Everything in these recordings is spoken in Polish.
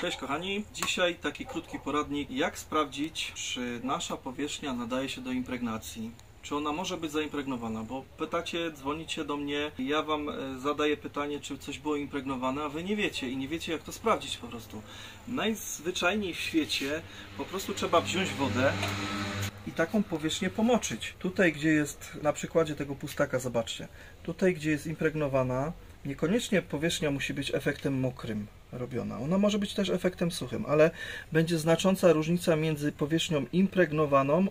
Cześć kochani, dzisiaj taki krótki poradnik, jak sprawdzić, czy nasza powierzchnia nadaje się do impregnacji. Czy ona może być zaimpregnowana? Bo pytacie, dzwonicie do mnie, ja wam e, zadaję pytanie, czy coś było impregnowane, a wy nie wiecie i nie wiecie, jak to sprawdzić po prostu. Najzwyczajniej w świecie po prostu trzeba wziąć wodę i taką powierzchnię pomoczyć. Tutaj, gdzie jest, na przykładzie tego pustaka, zobaczcie, tutaj, gdzie jest impregnowana, niekoniecznie powierzchnia musi być efektem mokrym robiona. Ona może być też efektem suchym, ale będzie znacząca różnica między powierzchnią impregnowaną,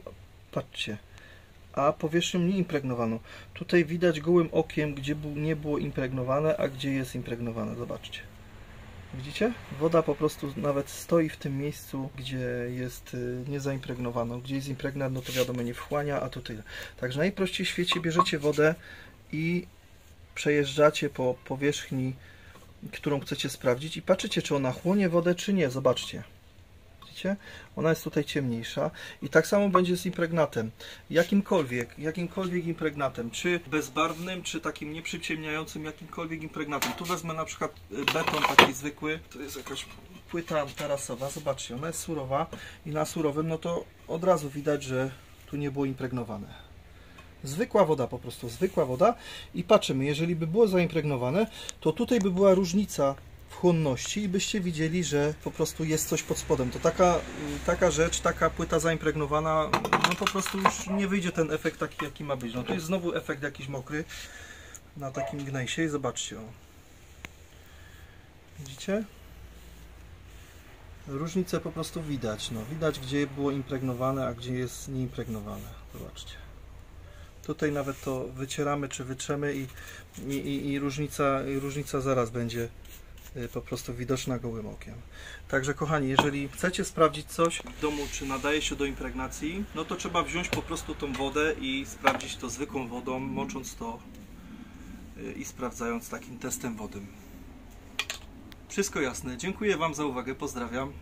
patrzcie, a powierzchnią nieimpregnowaną. Tutaj widać gołym okiem, gdzie nie było impregnowane, a gdzie jest impregnowane. Zobaczcie. Widzicie? Woda po prostu nawet stoi w tym miejscu, gdzie jest y, niezaimpregnowana. Gdzie jest impregnat, no to wiadomo nie wchłania, a tutaj. Także najprościej w świecie bierzecie wodę i przejeżdżacie po powierzchni, którą chcecie sprawdzić i patrzycie, czy ona chłonie wodę, czy nie. Zobaczcie. Widzicie? Ona jest tutaj ciemniejsza i tak samo będzie z impregnatem. Jakimkolwiek, jakimkolwiek impregnatem, czy bezbarwnym, czy takim nieprzyciemniającym, jakimkolwiek impregnatem. Tu wezmę na przykład y, beton taki zwykły. To jest jakaś płyta tarasowa. Zobaczcie, ona jest surowa i na surowym, no to od razu widać, że tu nie było impregnowane. Zwykła woda po prostu, zwykła woda i patrzymy, jeżeli by było zaimpregnowane, to tutaj by była różnica w chłonności i byście widzieli, że po prostu jest coś pod spodem. To taka, taka rzecz, taka płyta zaimpregnowana, no po prostu już nie wyjdzie ten efekt taki, jaki ma być. No to jest znowu efekt jakiś mokry na takim gnejsie i zobaczcie. O. Widzicie? Różnicę po prostu widać. No, widać, gdzie było impregnowane, a gdzie jest nieimpregnowane. Zobaczcie. Tutaj nawet to wycieramy czy wytrzemy i, i, i, i, różnica, i różnica zaraz będzie y, po prostu widoczna gołym okiem. Także kochani, jeżeli chcecie sprawdzić coś w domu, czy nadaje się do impregnacji, no to trzeba wziąć po prostu tą wodę i sprawdzić to zwykłą wodą, mocząc to y, i sprawdzając takim testem wodnym. Wszystko jasne. Dziękuję Wam za uwagę. Pozdrawiam.